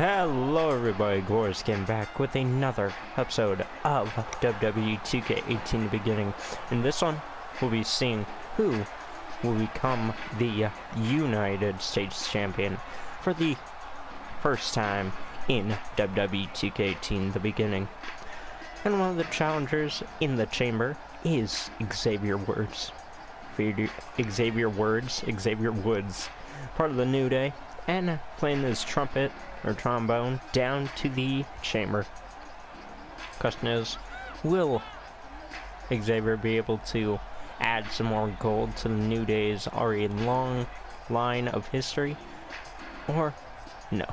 Hello everybody, Glorious getting back with another episode of WWE 2K18 The Beginning. In this one, we'll be seeing who will become the United States Champion for the first time in WWE 2K18 The Beginning. And one of the challengers in the chamber is Xavier Woods. Xavier Words, Xavier Woods, part of the New Day, and playing his trumpet or trombone down to the chamber. Question is, will Xavier be able to add some more gold to the New Day's already long line of history? Or no?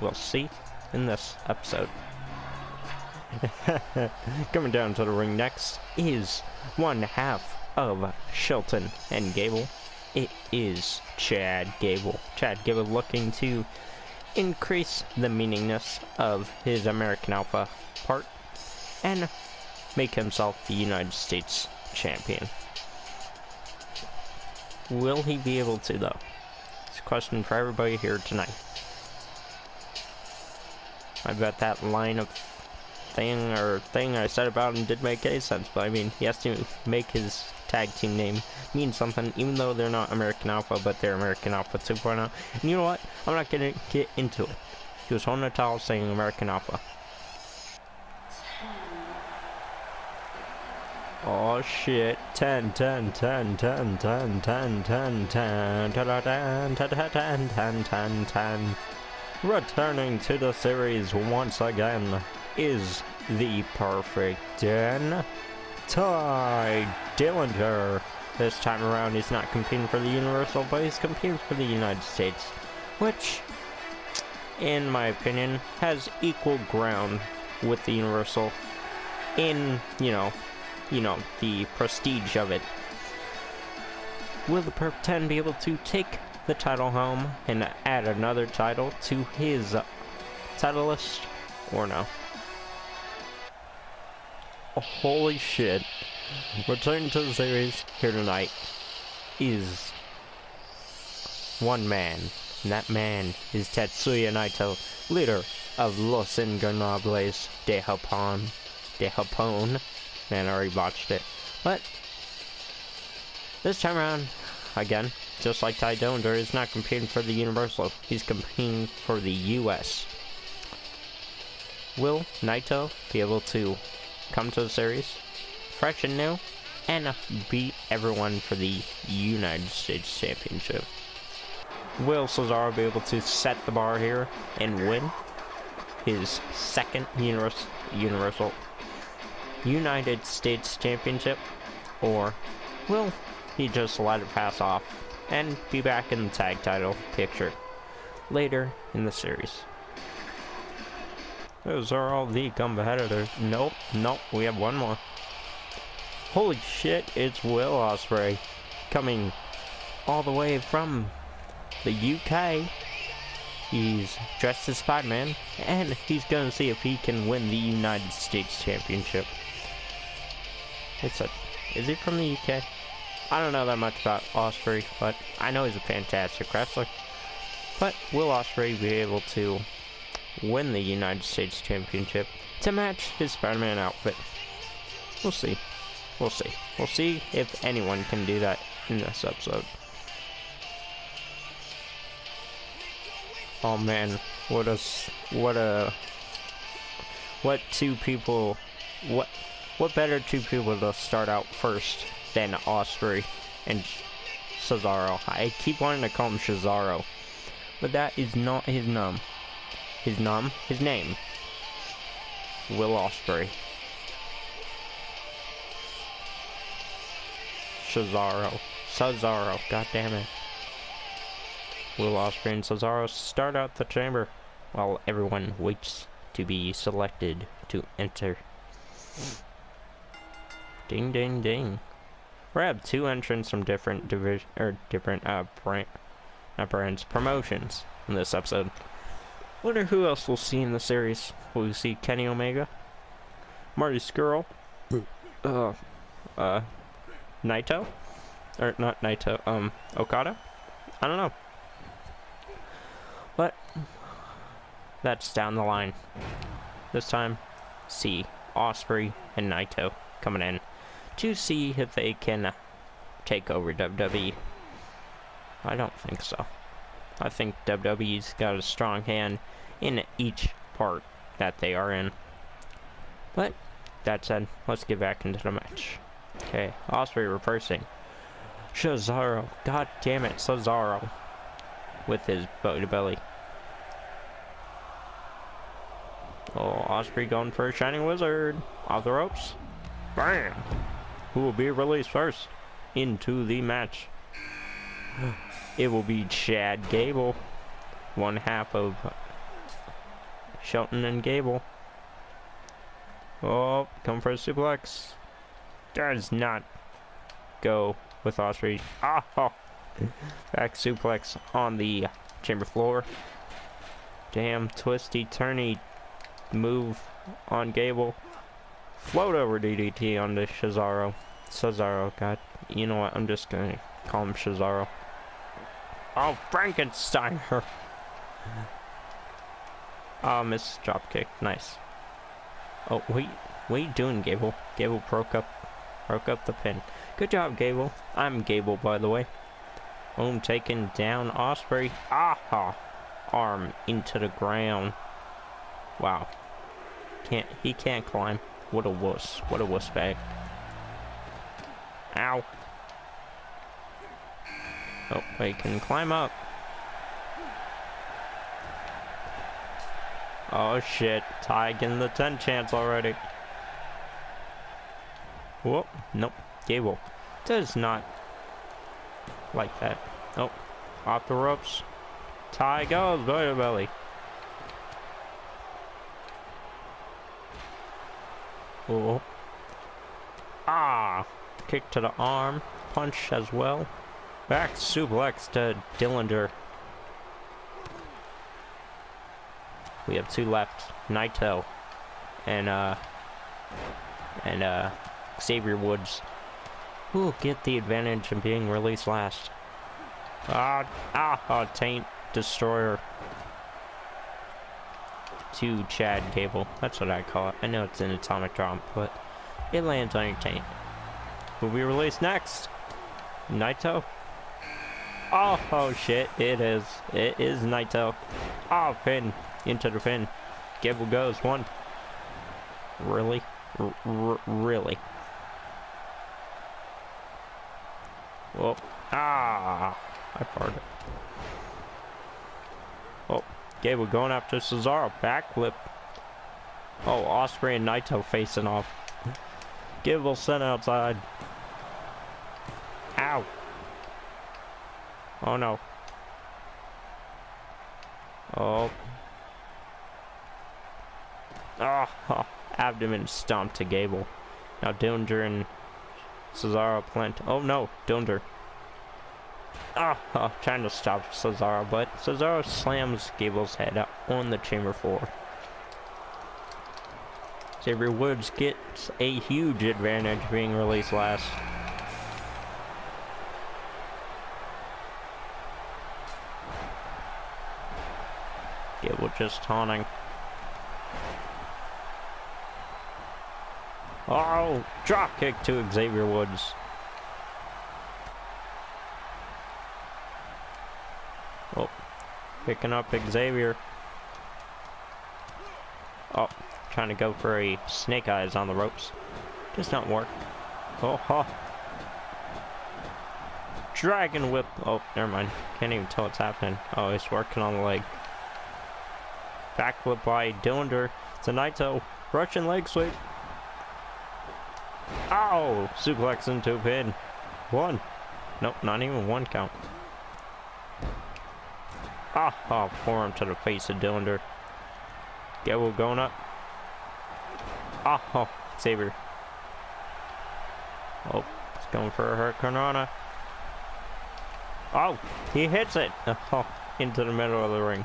We'll see in this episode. Coming down to the ring next is one half of Shelton and Gable. It is Chad Gable. Chad Gable looking to increase the meaningness of his American Alpha part and make himself the United States champion. Will he be able to though? It's a question for everybody here tonight. I bet that line of thing or thing I said about him did make any sense, but I mean, he has to make his tag team name mean something, even though they're not American Alpha, but they're American Alpha 2.0. And you know what? I'm not gonna get into it. He was holding a towel saying American Alpha. Oh shit. 10, 10, 10, 10, 10, 10, 10, 10, 10, 10, 10, 10, 10, 10. Returning to the series once again is the perfect 10. Tye Dillinger. This time around, he's not competing for the Universal, but he's competing for the United States, which, in my opinion, has equal ground with the Universal in, you know, you know, the prestige of it. Will the Perp 10 be able to take the title home and add another title to his title list, or no? Holy shit. Returning to the series here tonight is one man, and that man is Tetsuya Naito, leader of Los Ingobernables de Japón. De Japón. Man, I already botched it. But, this time around, again, just like Tye Dillinger, is not competing for the Universal. He's competing for the U.S. Will Naito be able to come to the series, fresh and new, and beat everyone for the United States Championship. Will Cesaro be able to set the bar here and win his second univers Universal United States Championship? Or will he just let it pass off and be back in the tag title picture later in the series? Those are all the competitors. Nope, nope, we have one more. Holy shit, it's Will Ospreay coming all the way from the UK. He's dressed as Spider-Man, and he's gonna see if he can win the United States Championship. It's a, is he from the UK? I don't know that much about Ospreay, but I know he's a fantastic wrestler. But will Ospreay be able to win the United States Championship to match his Spider-Man outfit. We'll see. We'll see. We'll see if anyone can do that in this episode. Oh man, what a, what a, what two people, what, what better two people to start out first than Ospreay and Cesaro. I keep wanting to call him Cesaro, but that is not his name. His name, his name, Will Ospreay. Cesaro. Cesaro, god damn it. Will Ospreay and Cesaro start out the chamber while everyone waits to be selected to enter. Ding ding ding. We have two entrants from different division or different uh brand not brands promotions in this episode. Wonder who else we'll see in the series. Will we see Kenny Omega? Marty Scurll? uh, uh, Naito? Or not Naito, um, Okada? I don't know. But, that's down the line. This time, see Ospreay and Naito coming in to see if they can take over WWE. I don't think so. I think WWE's got a strong hand in each part that they are in. But, that said, let's get back into the match. Okay, Ospreay reversing. Cesaro, god damn it, Cesaro. With his belly belly. Oh, Ospreay going for a Shining Wizard. Off the ropes. Bam! Who will be released first into the match? It will be Chad Gable. One half of Shelton and Gable. Oh, come for a suplex. Does not go with Ospreay. Ah, oh. Back suplex on the chamber floor. Damn, twisty, turny move on Gable. Float over DDT on the Cesaro. Cesaro, God. You know what? I'm just gonna call him Cesaro. Oh, Frankensteiner! Oh, ah, miss dropkick. Nice. Oh, wait. What are you doing, Gable? Gable broke up, broke up the pin. Good job, Gable. I'm Gable, by the way. Boom, taking down Ospreay. Aha! Arm into the ground. Wow. Can't, he can't climb. What a wuss. What a wuss bag. Ow. Oh, he can climb up. Oh shit, Tye getting the 10 chance already. Whoop, nope, Gable does not like that. Oh, off the ropes. Ty goes, belly belly. Oh. Ah, kick to the arm, punch as well. Back suplex to Dillinger. We have two left. Naito and uh and uh Xavier Woods. Who get the advantage of being released last. Ah ah ah taint destroyer to Chad Gable. That's what I call it. I know it's an atomic drop, but it lands on your taint. Will be released next? Naito? Oh, oh shit, it is. It is Naito. Oh, pin into the pin. Gable goes one. Really? R really? Well, ah, I farted. Oh, Gable going after Cesaro. Backflip. Oh, Ospreay and Naito facing off. Gable sent outside. Ow. Oh no. Oh, Oh, oh, abdomen stomp to Gable. Now Dillinger and Cesaro plant. Oh no, Dillinger. Oh, oh, trying to stop Cesaro, but Cesaro slams Gable's head on the chamber floor. Xavier Woods gets a huge advantage being released last. Just taunting. Oh, drop kick to Xavier Woods. Oh, picking up Xavier. Oh, trying to go for a snake eyes on the ropes. Does not work. Oh, oh. Dragon whip. Oh, never mind. Can't even tell what's happening. Oh, he's working on the leg. Backflip by Dillinger. A Naito. Russian leg sweep. Ow! Suplex into a pin. One. Nope, not even one count. Ah, oh, forearm to the face of Dillinger. Gable going up. Ah, oh, Saber. Oh, he's going for a hurricanrana. Oh, he hits it. Oh, into the middle of the ring.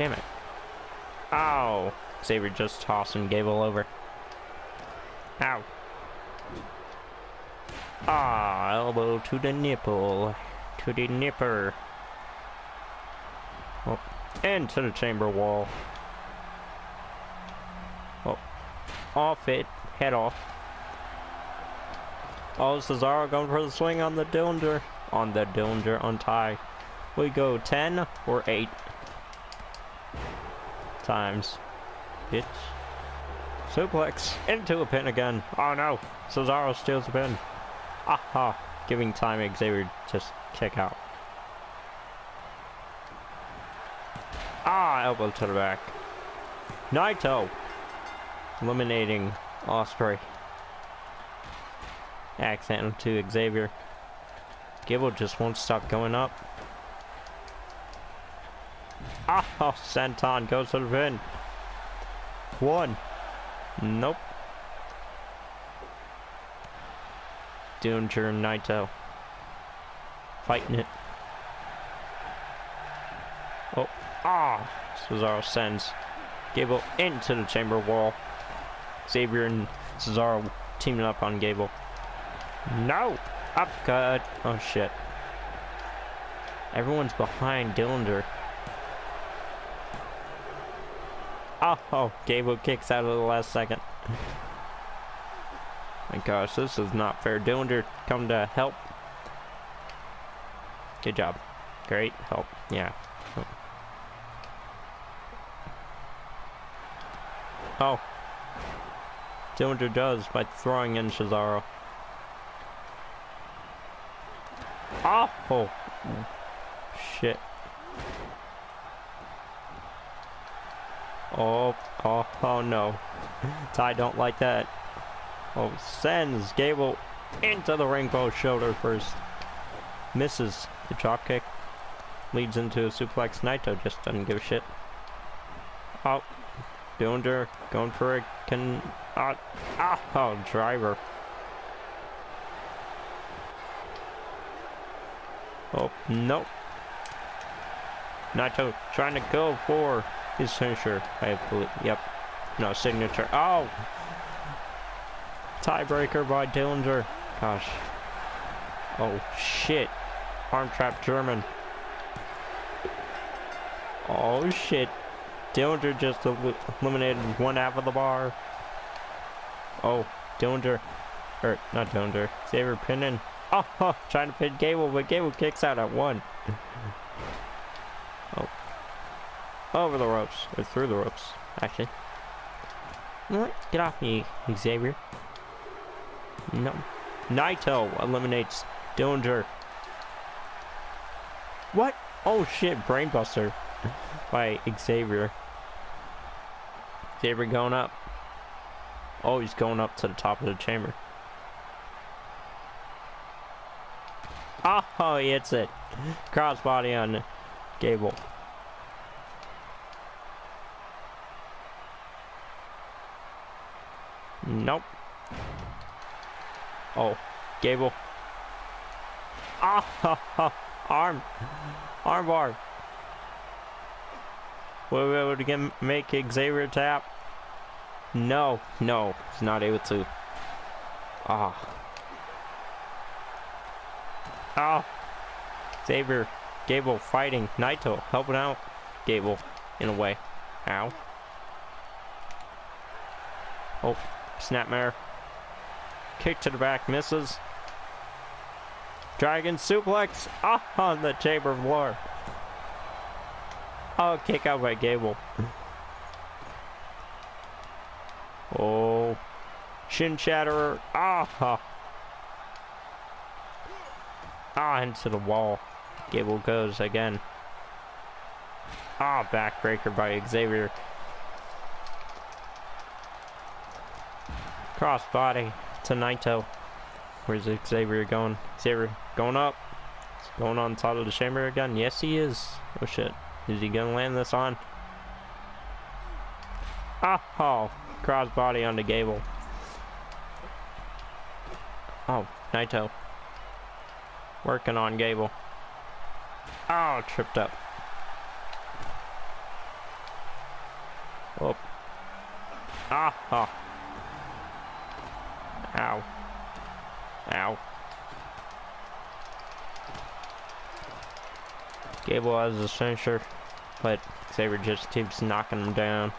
Damn it. Ow. Xavier just tossing Gable over. Ow. Ah, elbow to the nipple. To the nipper. Oh, and to the chamber wall. Oh, off it. Head off. Oh, Cesaro going for the swing on the Dillinger. On the Dillinger untie. We go 10 or 8 times. Bitch. Suplex into a pin again. Oh no. Cesaro steals the pin. Aha. Giving time Xavier just kick out. Ah, elbow to the back. Naito. Eliminating Ospreay. Accent to Xavier. Gable just won't stop going up. Oh, Senton goes to the pin. One. Nope. Dillinger and Naito. Fighting it. Oh, ah! Cesaro sends Gable into the chamber wall. Xavier and Cesaro teaming up on Gable. No! Upcut! Oh shit. Everyone's behind Dillinger. Oh, Gable kicks out of the last second. My gosh, this is not fair. Dillinger come to help. Good job. Great help. Yeah. Oh. Dillinger does by throwing in Cesaro. Oh. Shit. Oh, oh, oh no. Tye don't like that. Oh, sends Gable into the post shoulder first. Misses the drop kick. Leads into a suplex. Naito just doesn't give a shit. Oh, Dillinger going for a can. Uh, ah, oh, driver. Oh, nope. Naito trying to go for his finisher. I believe. Yep. No, signature. Oh! Tiebreaker by Dillinger. Gosh. Oh, shit. Arm trap German. Oh, shit. Dillinger just el eliminated one half of the bar. Oh, Dillinger. Or, not Dillinger. Xavier pinning. Oh, oh, trying to pin Gable, but Gable kicks out at one. Oh. Over the ropes. Or through the ropes, actually. What? Get off me, Xavier. No. Naito eliminates Dillinger. What? Oh shit, Brainbuster by Xavier. Xavier going up. Oh, he's going up to the top of the chamber. Oh, oh he hits it. Crossbody on Gable. Nope. Oh, Gable. Ah, ha, ha. arm, arm bar. Will we able to get, make Xavier tap? No, no, he's not able to. Ah. Ah. Xavier, Gable fighting. Naito helping out Gable in a way. Ow. Oh, snapmare. Kick to the back, misses. Dragon suplex ah, on the chamber floor. Oh, kick out by Gable. Oh, shin shatterer. Ah, ah, into the wall. Gable goes again. Ah, backbreaker by Xavier. Crossbody to Naito. Where's Xavier going? Xavier going up. going on top of the chamber again. Yes, he is. Oh shit. Is he gonna land this on? Ah, oh, crossbody onto Gable. Oh, Naito. Working on Gable. Oh, tripped up. Oh. Ah, ah. Ow. Ow. Gable has the finisher, but Xavier just keeps knocking him down.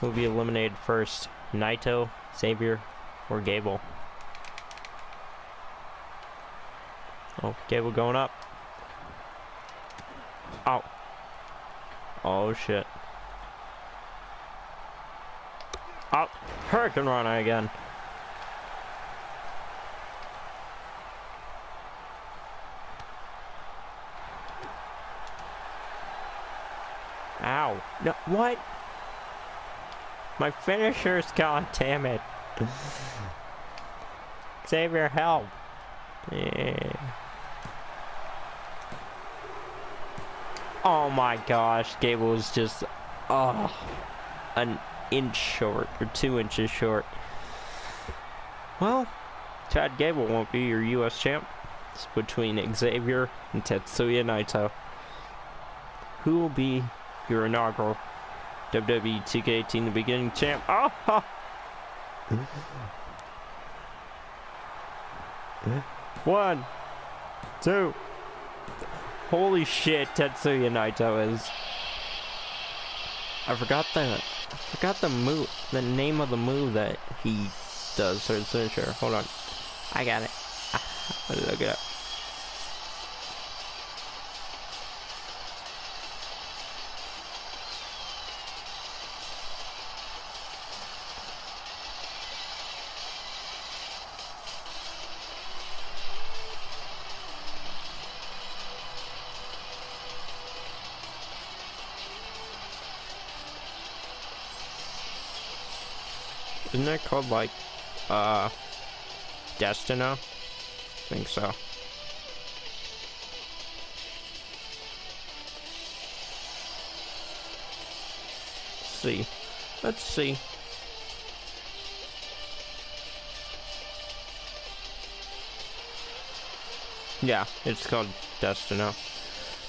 Who'll be eliminated first? Naito, Xavier, or Gable? Oh, Gable going up. Oh. Oh, shit. Oh, Hurricanrana again. Ow. No, what? My finishers, god damn it. Xavier, help. Yeah. Oh my gosh, Gable was just, oh, an inch short, or two inches short. Well, Chad Gable won't be your U.S. champ. It's between Xavier and Tetsuya Naito. Who will be your inaugural WWE 2K18 the beginning champ? Oh! One, two. Holy shit, Tetsuya Naito is. I forgot the, I forgot the move, the name of the move that he does. So, so sure. Hold on, I got it. Look it up. Isn't that called like, uh, Destino? I think so. Let's see. Let's see. Yeah, it's called Destino.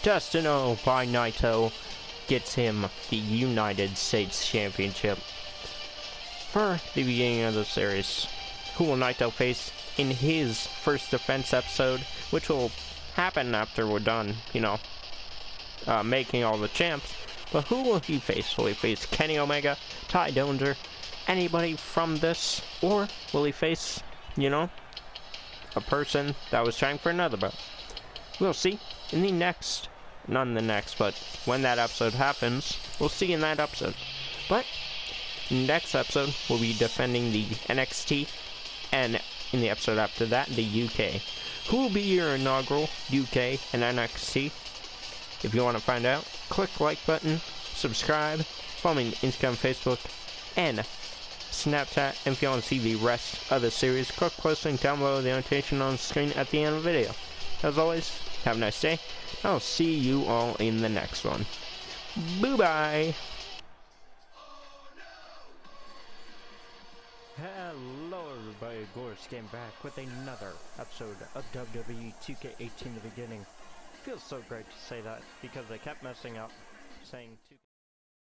Destino by Naito gets him the United States Championship for the beginning of the series. Who will Naito face in his first defense episode, which will happen after we're done, you know, uh, making all the champs. But who will he face? Will he face Kenny Omega, Ty Dillinger, anybody from this? Or will he face, you know, a person that was trying for another belt? We'll see in the next, not in the next, but when that episode happens, we'll see in that episode. But next episode, we'll be defending the NXT, and in the episode after that, the UK. Who will be your inaugural UK and NXT? If you want to find out, click like button, subscribe, follow me on Instagram, Facebook, and Snapchat. And if you want to see the rest of the series, click close link down below the annotation on the screen at the end of the video. As always, have a nice day. I'll see you all in the next one. Bye-bye. Hello everybody, Gorse came back with another episode of WWE 2K18 The Beginning. Feels so great to say that because I kept messing up saying 2K